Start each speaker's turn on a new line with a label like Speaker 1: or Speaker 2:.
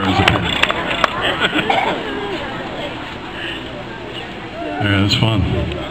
Speaker 1: rattling guitars appeared. Yeah, it's fun.